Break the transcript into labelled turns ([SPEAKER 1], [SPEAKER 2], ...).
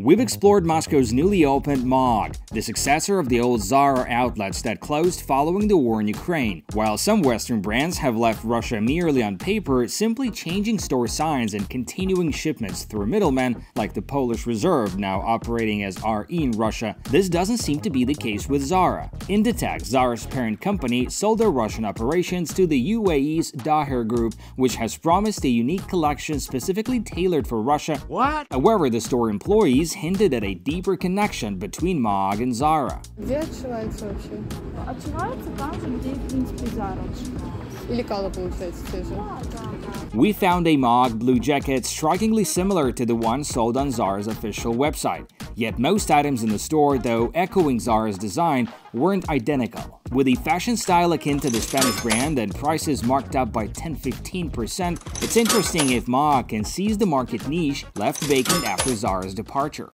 [SPEAKER 1] We've explored Moscow's newly opened MAAG, the successor of the old Zara outlets that closed following the war in Ukraine. While some Western brands have left Russia merely on paper, simply changing store signs and continuing shipments through middlemen like the Polish Reserve now operating as RE in Russia, this doesn't seem to be the case with Zara. Inditex, Zara's parent company, sold their Russian operations to the UAE's Daher Group, which has promised a unique collection specifically tailored for Russia.
[SPEAKER 2] What?
[SPEAKER 1] However, the store employees always hinted at a deeper connection between MAAG and Zara. We found a MAAG blue jacket strikingly similar to the one sold on Zara's official website. Yet most items in the store, though echoing Zara's design, weren't identical. With a fashion style akin to the Spanish brand and prices marked up by 10-15%, it's interesting if MAAG can seize the market niche left vacant after Zara's departure.